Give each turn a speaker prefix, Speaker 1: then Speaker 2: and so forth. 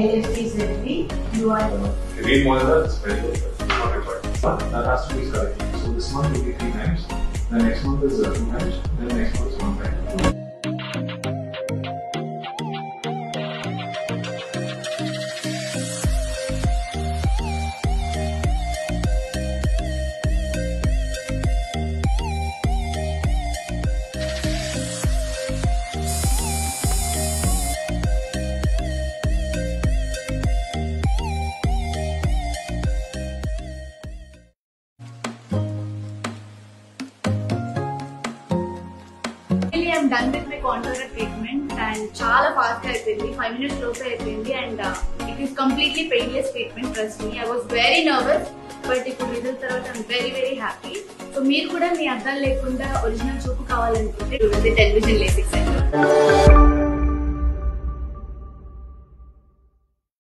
Speaker 1: LFT is FT, you are one. Read more than that, it's very good. It's not. But that has to be selected. So this month will be three times, the next month is two times, then next month is one time.
Speaker 2: Finally, done done with my contour treatment చాలా ఫాస్ట్గా అయిపోయింది. Five minutes లోపే అయిపోయింది and it is completely painless treatment trust me I was very nervous but ఇప్పుడు result తర్వాత I'm very very happy so మీరు కూడా మీ అర్థాలు లేకుండా ఒరిజినల్ చూపు కావాలనుకుంటే టెలివిజన్ లేసిక్స్ సెంటర్